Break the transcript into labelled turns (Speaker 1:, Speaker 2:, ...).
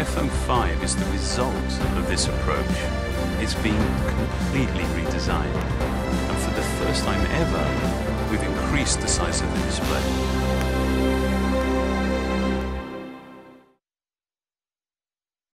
Speaker 1: iPhone 5 is the result of this approach. It's been completely redesigned. And for the first time ever, we've increased the size of the display.